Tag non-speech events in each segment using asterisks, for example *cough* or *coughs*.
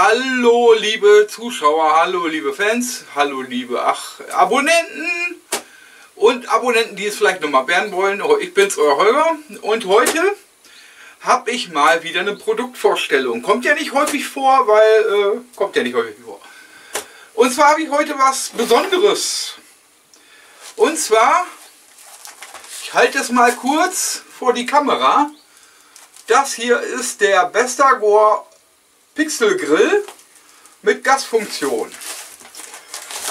Hallo liebe Zuschauer, hallo liebe Fans, hallo liebe ach, Abonnenten und Abonnenten, die es vielleicht noch mal werden wollen. Oh, ich bin's, euer Holger und heute habe ich mal wieder eine Produktvorstellung. Kommt ja nicht häufig vor, weil äh, kommt ja nicht häufig vor. Und zwar habe ich heute was Besonderes. Und zwar, ich halte es mal kurz vor die Kamera. Das hier ist der Bestagor Pixel Grill mit Gasfunktion.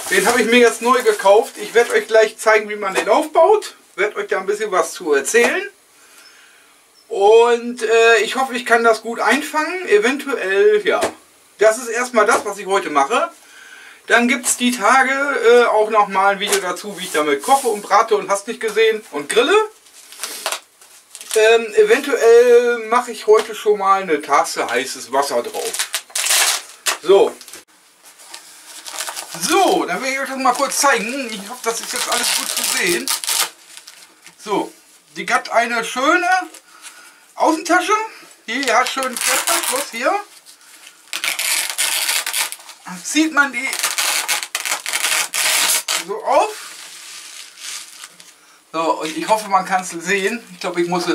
Den habe ich mir jetzt neu gekauft. Ich werde euch gleich zeigen, wie man den aufbaut. Werde euch da ein bisschen was zu erzählen. Und äh, ich hoffe, ich kann das gut einfangen. Eventuell, ja. Das ist erstmal das, was ich heute mache. Dann gibt es die Tage äh, auch noch mal ein Video dazu, wie ich damit koche und brate und hast nicht gesehen und grille. Ähm, eventuell mache ich heute schon mal eine Tasse heißes Wasser drauf. So. So, dann will ich euch das mal kurz zeigen. Ich hoffe, das ist jetzt alles gut zu sehen. So, die hat eine schöne Außentasche. Hier hat schön Klettverschluss hier. Zieht man die so auf. So, und ich hoffe, man kann es sehen. Ich glaube, ich muss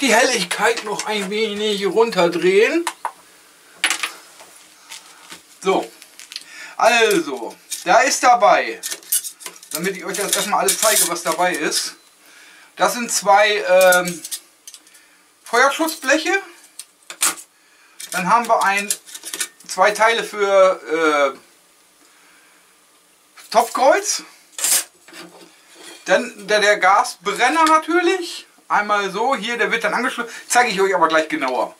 die Helligkeit noch ein wenig runterdrehen. So, also, da ist dabei, damit ich euch das erstmal alles zeige, was dabei ist. Das sind zwei ähm, Feuerschutzbleche. Dann haben wir ein, zwei Teile für äh, Topfkreuz. Dann der, der Gasbrenner natürlich. Einmal so, hier, der wird dann angeschlossen. Zeige ich euch aber gleich genauer.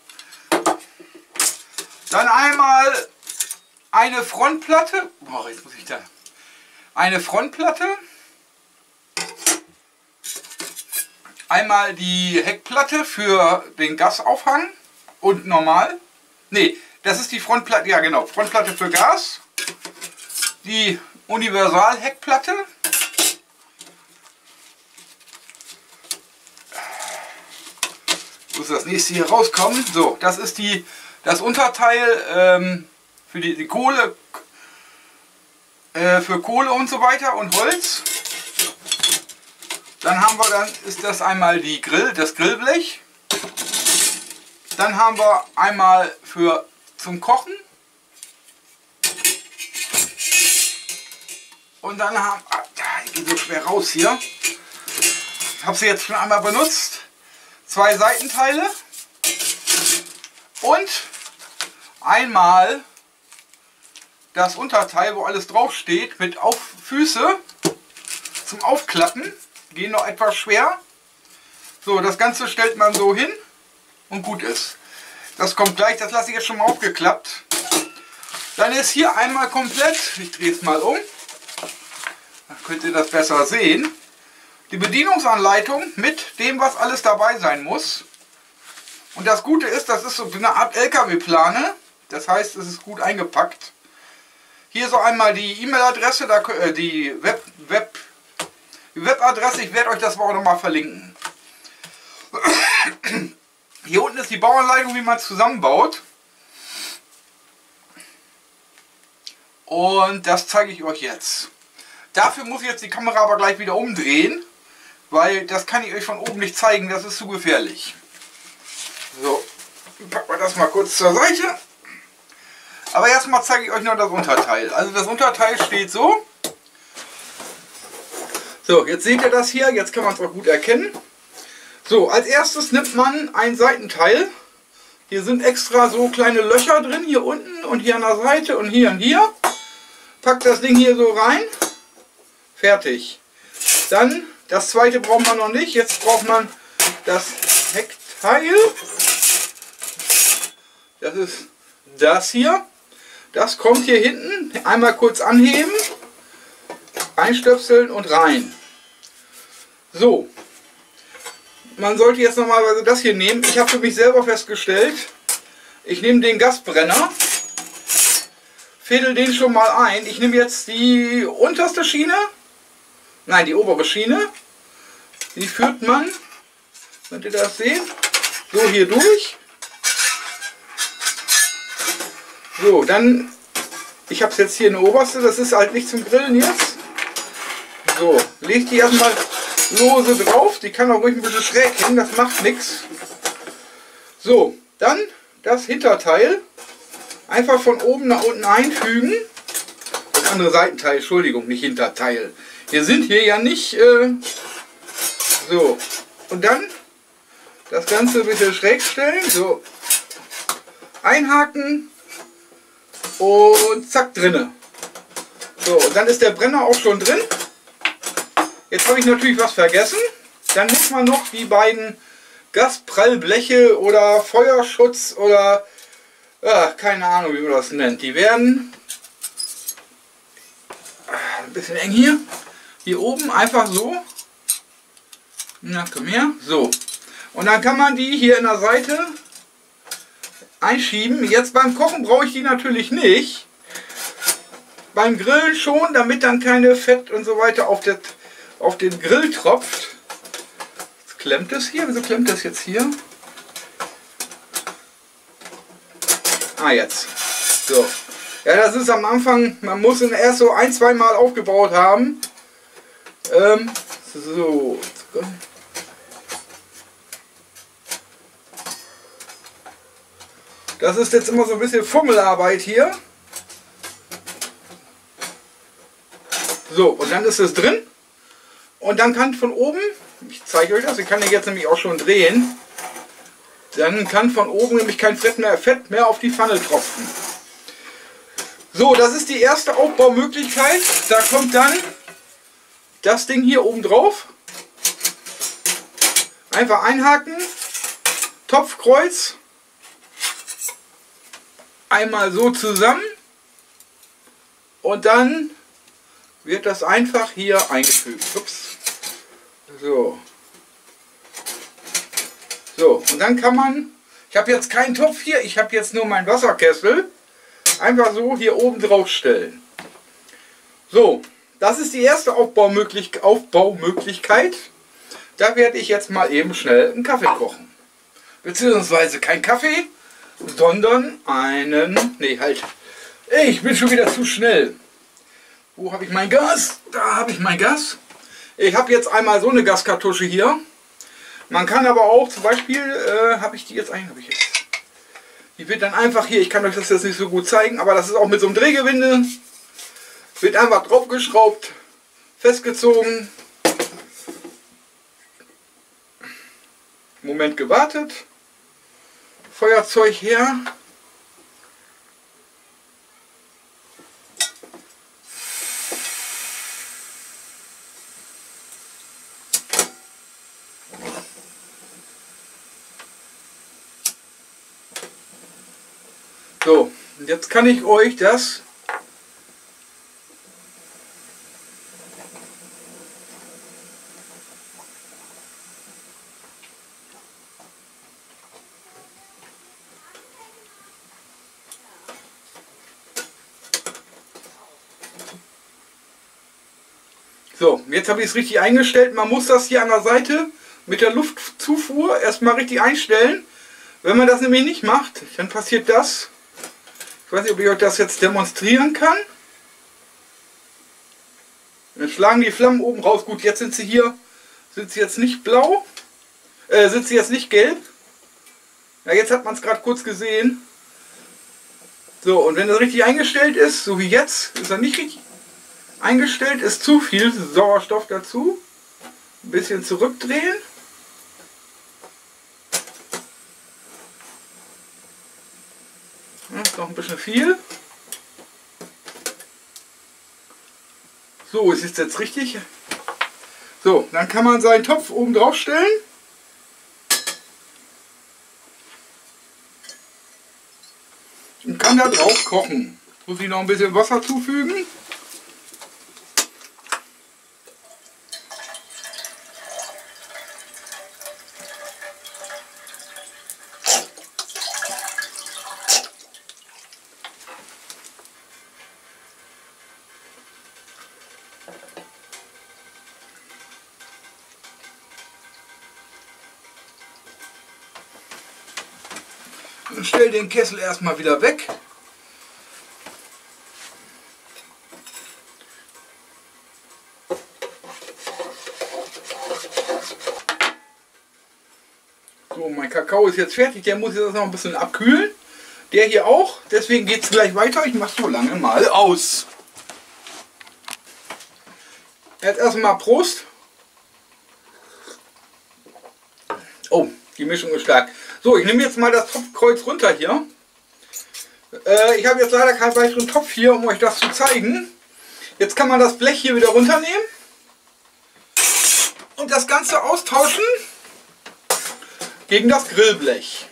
Dann einmal eine Frontplatte. Boah, jetzt muss ich da. Eine Frontplatte. Einmal die Heckplatte für den Gasaufhang und normal. Ne, das ist die Frontplatte, ja genau, Frontplatte für Gas. Die Universal-Heckplatte muss das nächste hier rauskommen. So, das ist die, das Unterteil ähm, für die, die Kohle, äh, für Kohle und so weiter und Holz. Dann haben wir dann ist das einmal die Grill, das Grillblech. Dann haben wir einmal für zum Kochen. Und dann haben, ah, gehe so schwer raus hier. Ich habe sie jetzt schon einmal benutzt zwei Seitenteile und einmal das Unterteil, wo alles drauf steht, mit auf Füße zum Aufklappen. Gehen noch etwas schwer. So, das Ganze stellt man so hin und gut ist. Das kommt gleich, das lasse ich jetzt schon mal aufgeklappt. Dann ist hier einmal komplett, ich drehe es mal um, dann könnt ihr das besser sehen die Bedienungsanleitung mit dem, was alles dabei sein muss. Und das Gute ist, das ist so eine Art LKW-Plane. Das heißt, es ist gut eingepackt. Hier so einmal die E-Mail-Adresse, äh, die Web, Web, Webadresse. Ich werde euch das auch nochmal verlinken. *coughs* Hier unten ist die Bauanleitung, wie man es zusammenbaut. Und das zeige ich euch jetzt. Dafür muss ich jetzt die Kamera aber gleich wieder umdrehen weil das kann ich euch von oben nicht zeigen, das ist zu gefährlich. So, packen wir das mal kurz zur Seite. Aber erstmal zeige ich euch noch das Unterteil. Also das Unterteil steht so. So, jetzt seht ihr das hier, jetzt kann man es auch gut erkennen. So, als erstes nimmt man ein Seitenteil. Hier sind extra so kleine Löcher drin, hier unten und hier an der Seite und hier und hier. Packt das Ding hier so rein. Fertig. Dann das zweite braucht man noch nicht. Jetzt braucht man das Heckteil. Das ist das hier. Das kommt hier hinten. Einmal kurz anheben, einstöpseln und rein. So. Man sollte jetzt normalerweise das hier nehmen. Ich habe für mich selber festgestellt, ich nehme den Gasbrenner, fädel den schon mal ein. Ich nehme jetzt die unterste Schiene, nein, die obere Schiene die führt man, könnt ihr das sehen, so hier durch. So, dann, ich habe es jetzt hier eine oberste, das ist halt nicht zum Grillen jetzt. So, legt die erstmal lose drauf, die kann auch ruhig ein bisschen schräg hängen, das macht nichts. So, dann das Hinterteil einfach von oben nach unten einfügen. Das andere Seitenteil, Entschuldigung, nicht Hinterteil. Wir sind hier ja nicht... Äh, so, und dann das Ganze bisschen schräg stellen. So, einhaken und zack, drinne. So, und dann ist der Brenner auch schon drin. Jetzt habe ich natürlich was vergessen. Dann muss man noch die beiden Gasprallbleche oder Feuerschutz oder ja, keine Ahnung, wie man das nennt. Die werden ein bisschen eng hier. Hier oben einfach so. Na, komm her. So. Und dann kann man die hier in der Seite einschieben. Jetzt beim Kochen brauche ich die natürlich nicht. Beim Grillen schon, damit dann keine Fett und so weiter auf, das, auf den Grill tropft. Jetzt klemmt es hier. Wieso klemmt das jetzt hier? Ah, jetzt. So. Ja, das ist am Anfang, man muss ihn erst so ein, zwei Mal aufgebaut haben. Ähm, so. Das ist jetzt immer so ein bisschen Fummelarbeit hier. So, und dann ist es drin. Und dann kann von oben, ich zeige euch das, ich kann den jetzt nämlich auch schon drehen, dann kann von oben nämlich kein Fett mehr, Fett mehr auf die Pfanne tropfen. So, das ist die erste Aufbaumöglichkeit. Da kommt dann das Ding hier oben drauf. Einfach einhaken, Topfkreuz einmal so zusammen und dann wird das einfach hier eingefügt. Ups. So. So, und dann kann man, ich habe jetzt keinen Topf hier, ich habe jetzt nur meinen Wasserkessel, einfach so hier oben drauf stellen. So, das ist die erste Aufbaumöglichkeit. Aufbaumöglichkeit. Da werde ich jetzt mal eben schnell einen Kaffee kochen. Beziehungsweise kein Kaffee, sondern einen... Nee, halt. Ich bin schon wieder zu schnell. Wo habe ich mein Gas? Da habe ich mein Gas. Ich habe jetzt einmal so eine Gaskartusche hier. Man kann aber auch zum Beispiel, äh, habe ich die jetzt ein, habe ich jetzt. Die wird dann einfach hier, ich kann euch das jetzt nicht so gut zeigen, aber das ist auch mit so einem Drehgewinde. Wird einfach draufgeschraubt, festgezogen. Moment gewartet. Feuerzeug her. So, jetzt kann ich euch das So, jetzt habe ich es richtig eingestellt. Man muss das hier an der Seite mit der Luftzufuhr erstmal richtig einstellen. Wenn man das nämlich nicht macht, dann passiert das. Ich weiß nicht, ob ich euch das jetzt demonstrieren kann. Dann schlagen die Flammen oben raus. Gut, jetzt sind sie hier, sind sie jetzt nicht blau, äh, sind sie jetzt nicht gelb. Ja, jetzt hat man es gerade kurz gesehen. So, und wenn das richtig eingestellt ist, so wie jetzt, ist er nicht richtig eingestellt ist zu viel Sauerstoff dazu. Ein bisschen zurückdrehen. Ja, noch ein bisschen viel. So, es ist jetzt richtig. So, dann kann man seinen Topf oben drauf stellen. Und kann da drauf kochen. Muss ich noch ein bisschen Wasser zufügen. und stell den Kessel erstmal wieder weg. So, mein Kakao ist jetzt fertig, der muss jetzt noch ein bisschen abkühlen. Der hier auch, deswegen geht es gleich weiter. Ich mache so lange mal aus. Jetzt erstmal Prost. Oh, die Mischung ist stark. So, ich nehme jetzt mal das Topfkreuz runter hier. Äh, ich habe jetzt leider keinen weiteren Topf hier, um euch das zu zeigen. Jetzt kann man das Blech hier wieder runternehmen und das Ganze austauschen gegen das Grillblech.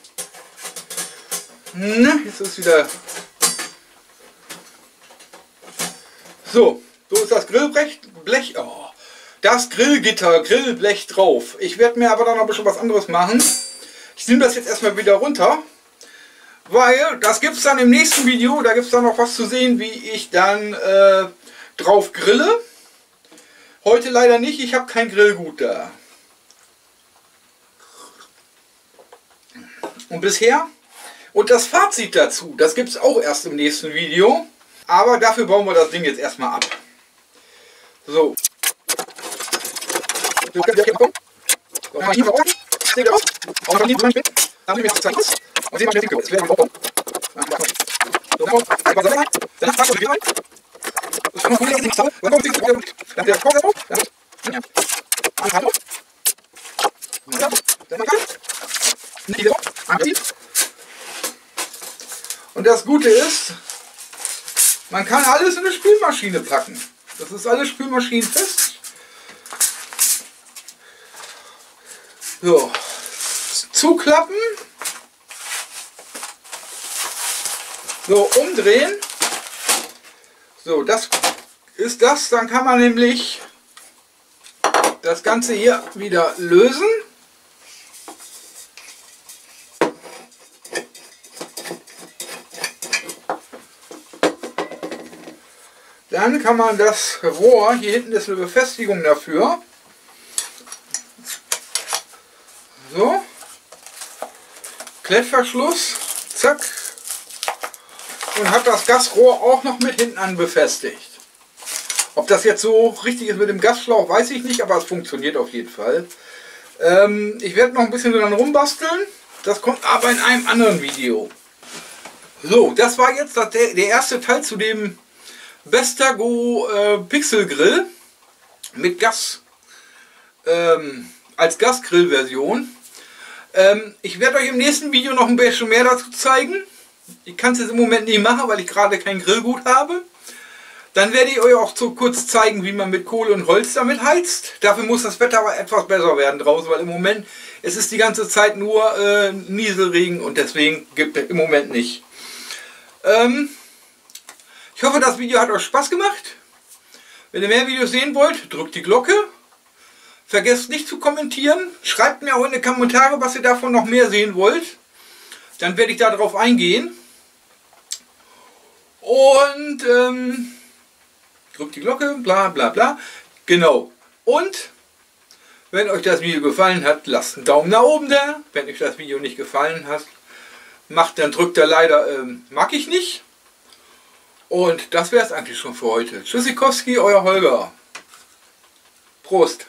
Ne, jetzt ist wieder... So, so ist das Grillblech. Blech, oh, das Grillgitter, Grillblech drauf. Ich werde mir aber dann noch ein bisschen was anderes machen. Nehme das jetzt erstmal wieder runter. Weil das gibt es dann im nächsten Video. Da gibt es dann noch was zu sehen, wie ich dann äh, drauf grille. Heute leider nicht, ich habe kein Grillgut da. Und bisher, und das Fazit dazu, das gibt es auch erst im nächsten Video. Aber dafür bauen wir das Ding jetzt erstmal ab. So. Mal ihr aus? Und dann nehmen wir. Dann jetzt zwei aus. Und sehen wir, viel Jetzt werden wir aufbauen. So, dann kommt paar Sachen rein. Dann packen wieder rein. Das. Dann kommt die Dann der Korb drauf. Dann ja. Dann kann. Nicht wieder drauf. Anziehen. Und das Gute ist, man kann alles in eine Spülmaschine packen. Das ist alles spülmaschinenfest. So, zuklappen. So, umdrehen. So, das ist das. Dann kann man nämlich das Ganze hier wieder lösen. Dann kann man das Rohr, hier hinten ist eine Befestigung dafür, so, Klettverschluss, zack, und hat das Gasrohr auch noch mit hinten an befestigt. Ob das jetzt so richtig ist mit dem Gasschlauch, weiß ich nicht, aber es funktioniert auf jeden Fall. Ähm, ich werde noch ein bisschen dran rumbasteln. Das kommt aber in einem anderen Video. So, das war jetzt der, der erste Teil zu dem Bestago äh, Pixel Grill mit Gas ähm, als Gasgrill-Version. Ähm, ich werde euch im nächsten Video noch ein bisschen mehr dazu zeigen. Ich kann es jetzt im Moment nicht machen, weil ich gerade kein Grillgut habe. Dann werde ich euch auch so kurz zeigen, wie man mit Kohle und Holz damit heizt. Dafür muss das Wetter aber etwas besser werden draußen, weil im Moment es ist die ganze Zeit nur äh, Nieselregen und deswegen gibt es im Moment nicht. Ähm, ich hoffe, das Video hat euch Spaß gemacht. Wenn ihr mehr Videos sehen wollt, drückt die Glocke. Vergesst nicht zu kommentieren. Schreibt mir auch in die Kommentare, was ihr davon noch mehr sehen wollt. Dann werde ich darauf eingehen. Und ähm, drückt die Glocke, bla bla bla. Genau. Und wenn euch das Video gefallen hat, lasst einen Daumen nach oben da. Wenn euch das Video nicht gefallen hat, macht, dann drückt er leider ähm, mag ich nicht. Und das wäre es eigentlich schon für heute. Tschüssikowski, euer Holger. Prost.